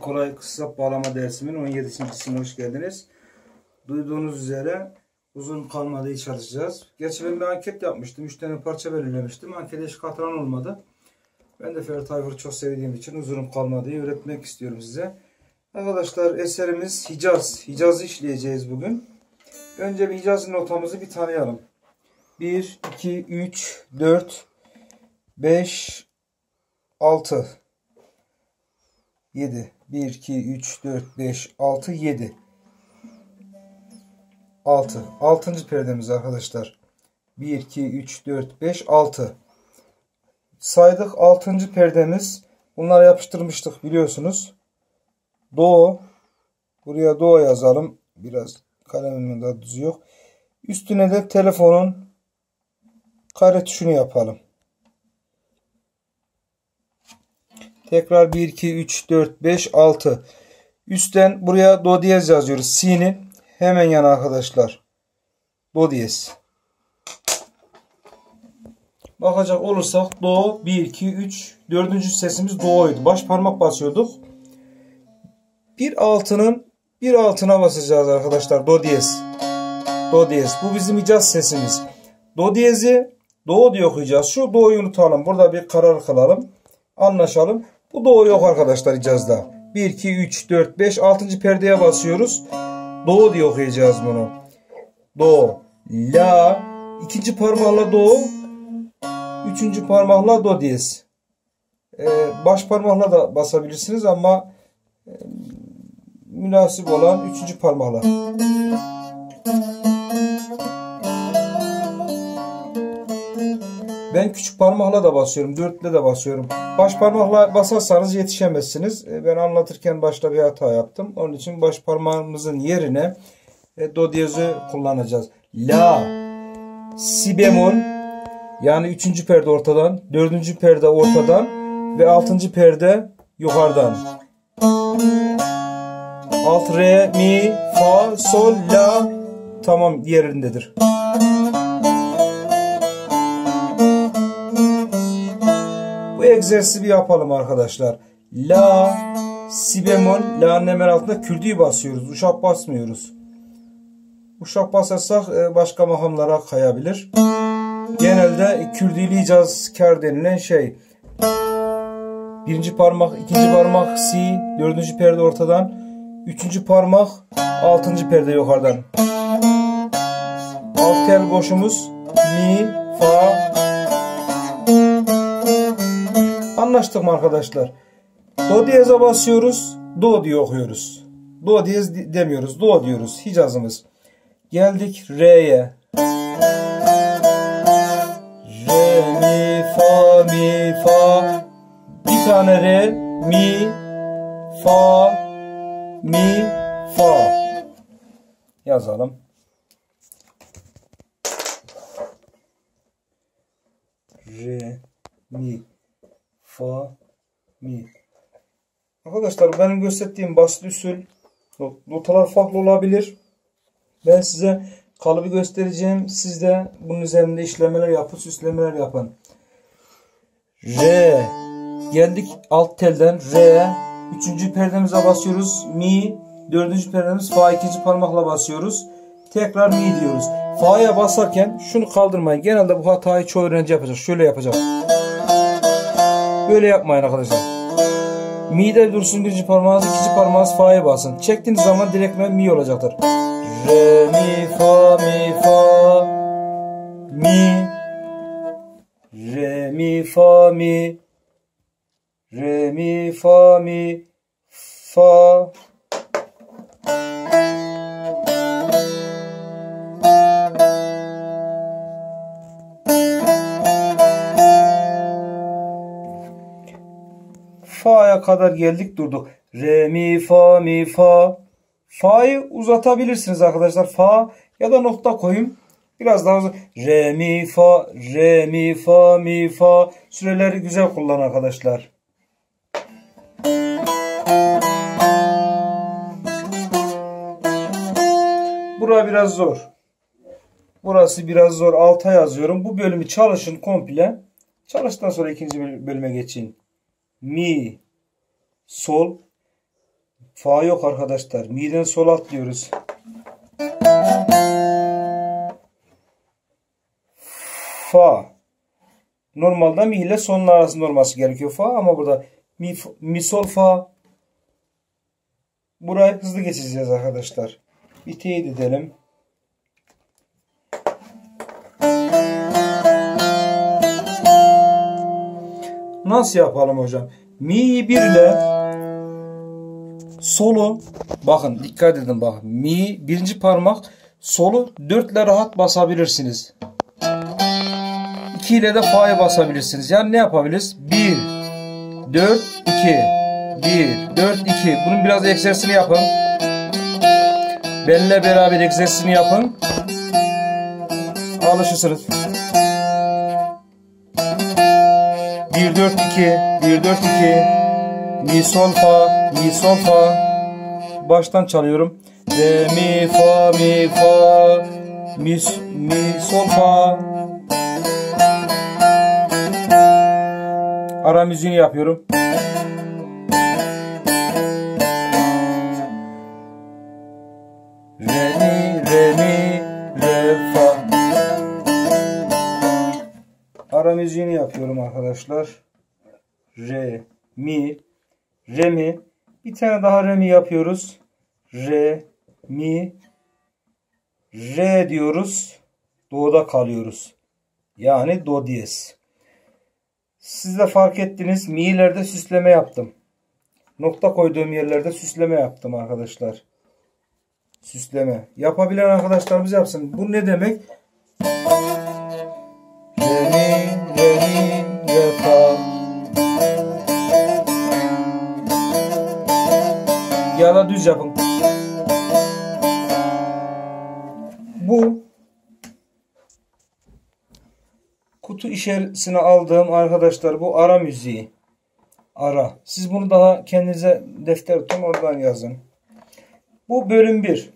kolay kısa bağlama dersimin 17.sine hoş geldiniz. Duyduğunuz üzere uzun kalmadığı çalışacağız. Gerçi ben bir anket yapmıştım. 3 tane parça belirlemiştim. Ankete hiç katılan olmadı. Ben de Ferhat Tayfur'u çok sevdiğim için uzun kalmadığı öğretmek istiyorum size. Arkadaşlar eserimiz Hicaz. Hicaz'ı işleyeceğiz bugün. Önce bir Hicaz notamızı bir tanıyalım. 1, 2, 3, 4, 5, 6 7 1 2 3 4 5 6 7 6 6. perdemiz arkadaşlar. 1 2 3 4 5 6 saydık 6. perdemiz bunları yapıştırmıştık biliyorsunuz. Do. Buraya do yazalım. Biraz kalemimin de düzü yok. Üstüne de telefonun kare tuşunu yapalım Tekrar 1, 2, 3, 4, 5, 6. Üstten buraya do diyez yazıyoruz. Si'nin hemen yana arkadaşlar. Do diyez. Bakacak olursak do 1, 2, 3. Dördüncü sesimiz do'ydu. Baş parmak basıyorduk. Bir altının bir altına basacağız arkadaşlar. Do diyez. Do diyez. Bu bizim icaz sesimiz. Do diyezi do diye okuyacağız. Şu do'yu unutalım. Burada bir karar kılalım. Anlaşalım. Bu doğu yok arkadaşlar icazda. 1, 2, 3, 4, 5, 6. perdeye basıyoruz. Do diye okuyacağız bunu. Do, la, ikinci parmakla do, üçüncü parmakla do diyez. Ee, baş parmakla da basabilirsiniz ama e, münasip olan üçüncü parmakla. Ben küçük parmakla da basıyorum. Dörtle de basıyorum. Baş parmakla basarsanız yetişemezsiniz. E, ben anlatırken başta bir hata yaptım. Onun için baş parmağımızın yerine e, do diyezi kullanacağız. La, si bemol yani üçüncü perde ortadan, dördüncü perde ortadan ve altıncı perde yukarıdan. Alt, re, mi, fa, sol, la tamam yerindedir. Egzersizi bir yapalım arkadaşlar. La, si bemol, la'nın hemen altında kürdüğü basıyoruz. Uşak basmıyoruz. Uşak basarsak e, başka makamlara kayabilir. Genelde kürdüğü icazkar denilen şey. Birinci parmak, ikinci parmak si, dördüncü perde ortadan, üçüncü parmak, altıncı perde yukarıdan. Alt tel boşumuz mi, fa, Anlaştık mı arkadaşlar? Do diyeze basıyoruz. Do diye okuyoruz. Do diyez demiyoruz. Do diyoruz. Hicazımız. Geldik Re'ye. Re, mi, fa, mi, fa. Bir tane re, mi, fa, mi, fa. Yazalım. Re, mi, fa, mi. Arkadaşlar benim gösterdiğim basit usul notalar farklı olabilir. Ben size kalıbı göstereceğim. Siz de bunun üzerinde işlemeler yapın, süslemeler yapın. Re. Geldik alt telden. Re. Üçüncü perdemize basıyoruz. Mi. Dördüncü perdemiz fa ikinci parmakla basıyoruz. Tekrar mi diyoruz. Fa'ya basarken şunu kaldırmayın. Genelde bu hatayı çoğu öğrenci yapacak. Şöyle yapacak. Böyle yapmayın arkadaşlar. Mi'de dursun birinci parmağınız, ikinci parmağınız fa'ya basın. Çektiğiniz zaman direktmen mi olacaktır. Re, mi, fa, mi, fa, mi. Re, mi, fa, mi. Re, mi, fa, mi, fa. Kadar geldik durduk. Re, mi, fa, mi, fa. Fa'yı uzatabilirsiniz arkadaşlar. Fa ya da nokta koyun. Biraz daha uzun. Re, mi, fa, re, mi, fa, mi, fa. Süreleri güzel kullan arkadaşlar. Bura biraz zor. Burası biraz zor. Alta yazıyorum. Bu bölümü çalışın komple. Çalıştıktan sonra ikinci bölüme geçin mi, sol. Fa yok arkadaşlar. Mi'den sol atlıyoruz. Fa. Normalde mi ile sonun arasında olması gerekiyor fa ama burada mi, mi sol fa. Burayı hızlı geçeceğiz arkadaşlar. Bir teyit edelim. Nasıl yapalım hocam? Mi 1 ile solu bakın dikkat edin bak. Mi birinci parmak solu 4 ile rahat basabilirsiniz. 2 ile de fa'ya basabilirsiniz. Yani ne yapabiliriz? 1 4 2 1 4 2 bunun biraz egzersizini yapın. Benimle beraber egzersizini yapın. Alışırsınız. 1 4 2 1 4 2 mi sol fa mi sol fa baştan çalıyorum. Re mi fa mi fa mi mi sol fa Ara müziğini yapıyorum. Re mi re mi re fa Ara müziğini yapıyorum arkadaşlar. Re mi re mi bir tane daha re mi yapıyoruz. Re mi re diyoruz. Do'da kalıyoruz. Yani do diyez. Siz de fark ettiniz. Mi'lerde süsleme yaptım. Nokta koyduğum yerlerde süsleme yaptım arkadaşlar. Süsleme. Yapabilen arkadaşlarımız yapsın. Bu ne demek? Düz yapın. Bu kutu içerisine aldığım arkadaşlar bu ara müziği. Ara. Siz bunu daha kendinize defter tutun oradan yazın. Bu bölüm 1.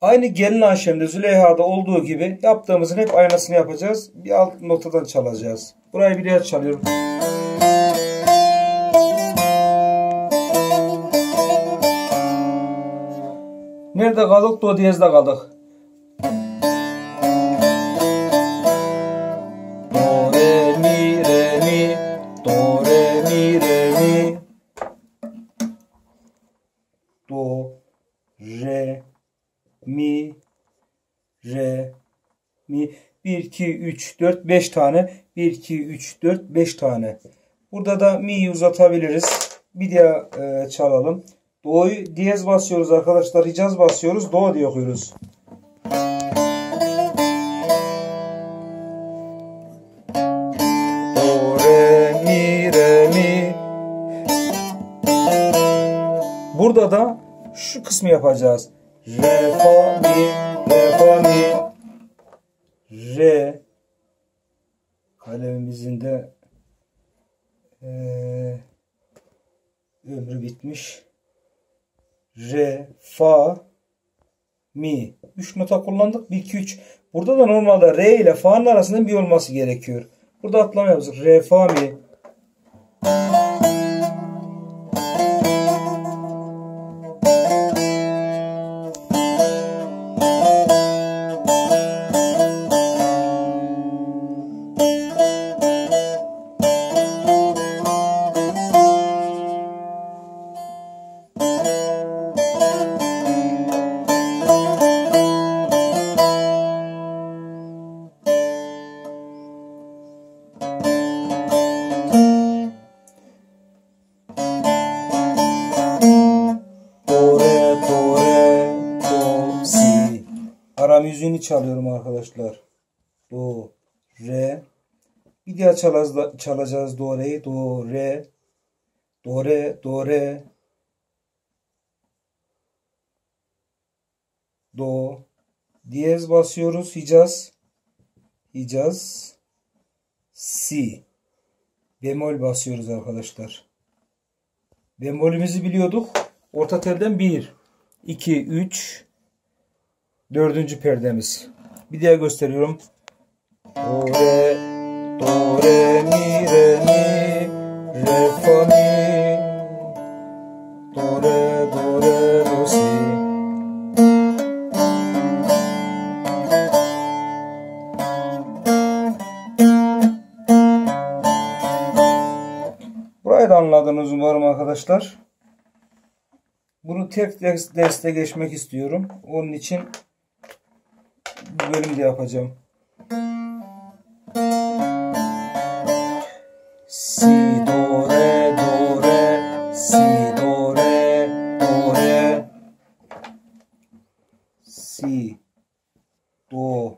Aynı gelin Ayşem'de Züleyha'da olduğu gibi yaptığımızın hep aynasını yapacağız. Bir alt notadan çalacağız. Burayı bir yer çalıyorum. Nerede kaldık? Do diyezde kaldık. Do, re, mi, re, mi. Do, re, mi, re, mi. Do, re, mi, re, mi. 1, 2, 3, 4, 5 tane. 1, 2, 3, 4, 5 tane. Burada da mi'yi uzatabiliriz. Bir daha e, çalalım. Do'yu diyez basıyoruz arkadaşlar. Hicaz basıyoruz. Do diye okuyoruz. Do, re, mi, re, mi. Burada da şu kısmı yapacağız. Re, fa, mi, re, fa, mi. Re. Kalemimizin de ee, ömrü bitmiş. Re, fa, mi. 3 nota kullandık. 1, 2, 3. Burada da normalde re ile fa'nın arasında bir olması gerekiyor. Burada atlama yapacağız. Re, fa, mi. Çalıyorum arkadaşlar. Do, re. Bir daha çalacağız, çalacağız do, re'yi. Do, re. Do, re, do, re. Do. Diyez basıyoruz. Hicaz. Hicaz. Si. Bemol basıyoruz arkadaşlar. Bemolümüzü biliyorduk. Orta telden 1, 2, 3, Dördüncü perdemiz. Bir diğer gösteriyorum. Do re do re mi re mi re fa mi do re do re do si Burayı da anladınız umarım arkadaşlar. Bunu tek derste geçmek istiyorum. Onun için bu bölümde yapacağım. Si, do, re, do, re, si, do, re, do, re, si, do,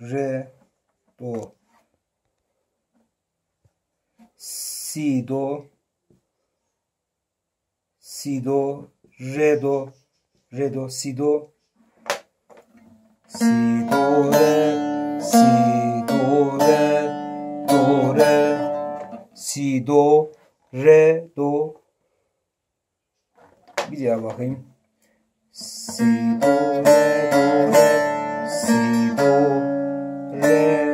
re, do, si, do, si, do, re, do, re, do, si, do, si, do, re, si, do, re, do, re, si, do, re, do. Bir daha bakayım. Si, do, re, do, re, si, do, re,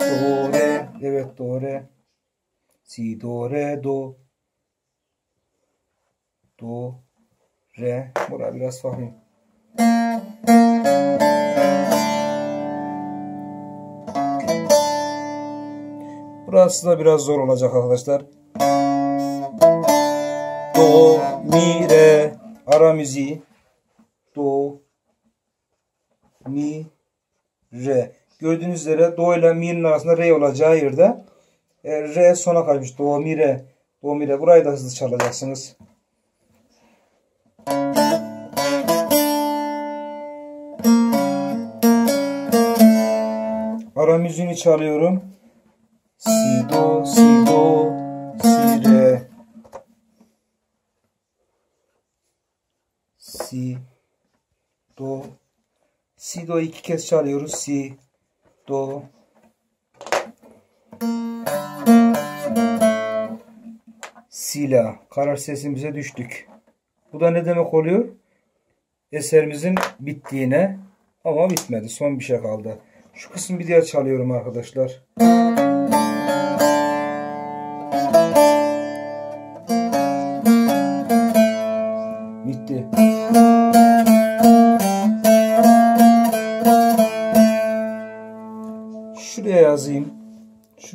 do, re. Evet, do, re. Si, do, re, do. Do, re. Buraya biraz bakayım. Burası da biraz zor olacak arkadaşlar. Do, mi, re, ara müziği. Do, mi, re. Gördüğünüz üzere do ile mi'nin arasında re olacağı yerde e, re sona kalmış. Do, mi, re. Do, mi, re. Burayı da hızlı çalacaksınız. Ara müziğini çalıyorum. Si, do, si, do, si, re. Si, do. Si, do iki kez çalıyoruz. Si, do. Si, la. Karar sesimize düştük. Bu da ne demek oluyor? Eserimizin bittiğine ama bitmedi. Son bir şey kaldı. Şu kısmı bir diğer çalıyorum arkadaşlar.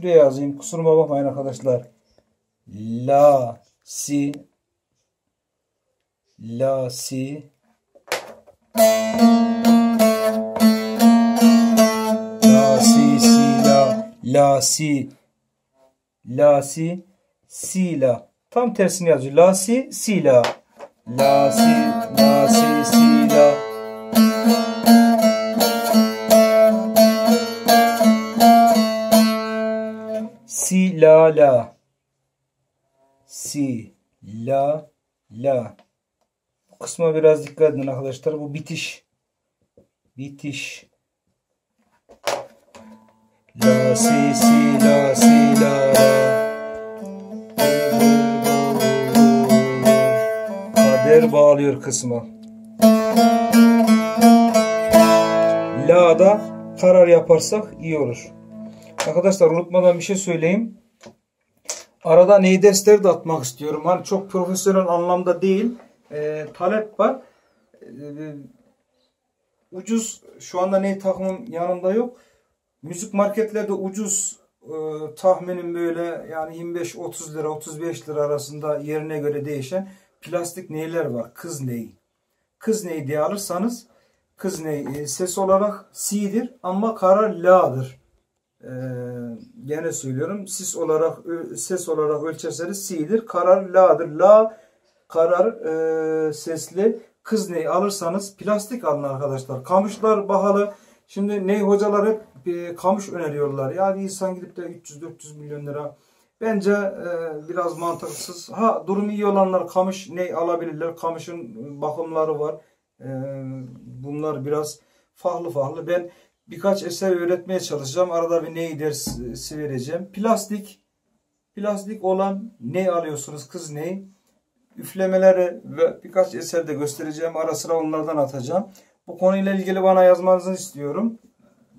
Şuraya yazayım. Kusuruma bakmayın arkadaşlar. La, si, la, si, La si si la. La si. La si si la. Tam tersini yazıyor. La si si la. La si la si si la la la si la la bu kısma biraz dikkat edin arkadaşlar. Bu bitiş bitiş La si si la si la la Kader bağlıyor kısmı. La'da karar yaparsak iyi olur. Arkadaşlar unutmadan bir şey söyleyeyim. Arada ney dersleri de atmak istiyorum. Hani çok profesyonel anlamda değil. E, talep var. E, ucuz şu anda ney takımım yanımda yok. Müzik marketlerde ucuz e, tahminim böyle yani 25-30 lira 35 lira arasında yerine göre değişen plastik neyler var. Kız neyi. Kız neyi diye alırsanız kız neyi e, ses olarak si'dir ama karar la'dır. E, gene söylüyorum. Ses olarak ses olarak ölçerseniz si'dir. Karar la'dır. La karar e, sesli kız neyi alırsanız plastik alın arkadaşlar. Kamışlar pahalı. Şimdi ney hocalar hep bir kamış öneriyorlar. Yani insan gidip de 300-400 milyon lira. Bence e, biraz mantıksız. Ha durum iyi olanlar kamış ne alabilirler. Kamışın bakımları var. E, bunlar biraz farklı farklı. Ben birkaç eser öğretmeye çalışacağım. Arada bir ney dersi vereceğim. Plastik plastik olan ne alıyorsunuz kız ney? Üflemeleri ve birkaç eser de göstereceğim. Ara sıra onlardan atacağım. Bu konuyla ilgili bana yazmanızı istiyorum.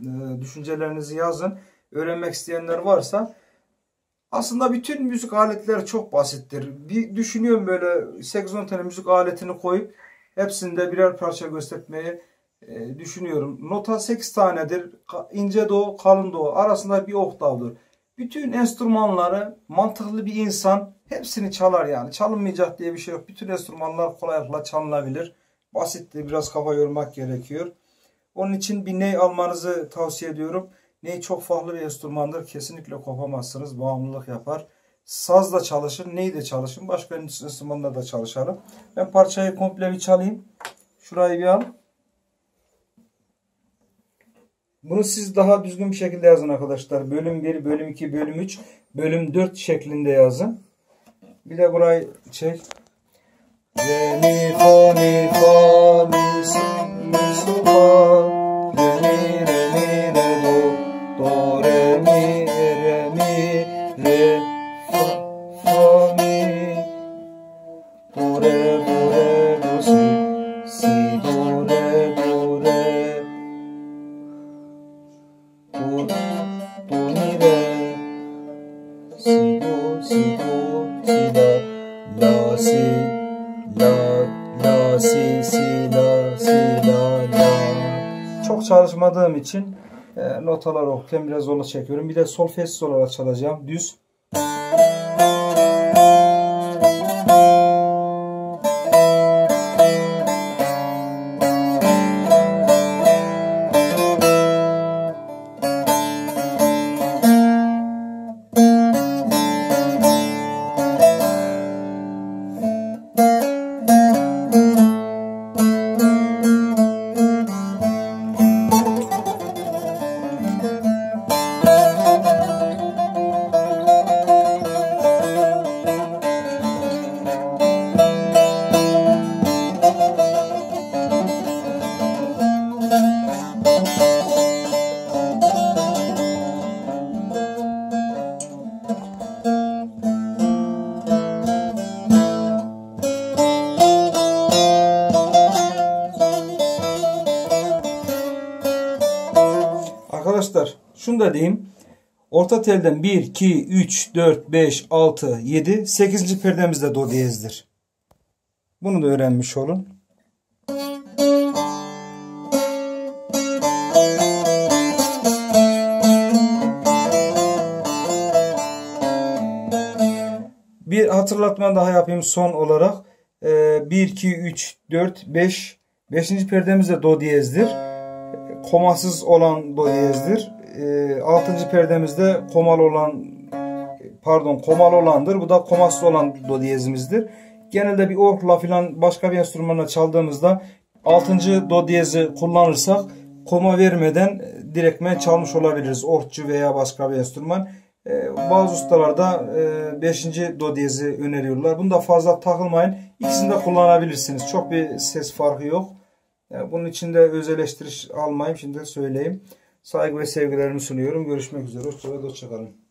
Ee, düşüncelerinizi yazın. Öğrenmek isteyenler varsa aslında bütün müzik aletleri çok basittir. Bir düşünüyorum böyle 8-10 tane müzik aletini koyup hepsinde birer parça göstermeyi e, düşünüyorum. Nota 8 tanedir. İnce do, kalın do arasında bir oktavdır. Bütün enstrümanları mantıklı bir insan hepsini çalar yani. Çalınmayacak diye bir şey yok. Bütün enstrümanlar kolaylıkla çalınabilir. Basitti biraz kafa yormak gerekiyor. Onun için bir ney almanızı tavsiye ediyorum. Ney çok farklı bir enstrümandır. Kesinlikle kopamazsınız. Bağımlılık yapar. Saz da çalışın. Ney de çalışın. Başka enstrümanlar da çalışalım. Ben parçayı komple bir çalayım. Şurayı bir al. Bunu siz daha düzgün bir şekilde yazın arkadaşlar. Bölüm 1, bölüm 2, bölüm 3, bölüm 4 şeklinde yazın. Bir de burayı çek. Re mi fa mi fa mi si mi so fa re mi çalışmadığım için e, notalar okurken biraz zorluk çekiyorum. Bir de solfejsiz olarak çalacağım. Düz. Şunu da diyeyim. Orta telden 1, 2, 3, 4, 5, 6, 7, 8. perdemiz de do diyezdir. Bunu da öğrenmiş olun. Bir hatırlatma daha yapayım son olarak. 1, 2, 3, 4, 5. 5. perdemiz de do diyezdir. Komasız olan do diyezdir. 6. perdemizde komalı olan pardon komalı olandır. Bu da komasız olan do diyezimizdir. Genelde bir orkla filan başka bir enstrümanla çaldığımızda 6. do diyezi kullanırsak koma vermeden direktmen çalmış olabiliriz. Orkçu veya başka bir enstrüman. Ee, bazı ustalarda 5. E, do diyezi öneriyorlar. Bunda fazla takılmayın. İkisini de kullanabilirsiniz. Çok bir ses farkı yok. Yani bunun için de öz eleştiri almayayım. Şimdi söyleyeyim. Saygı ve sevgilerimi sunuyorum. Görüşmek üzere. Hoşçakalın.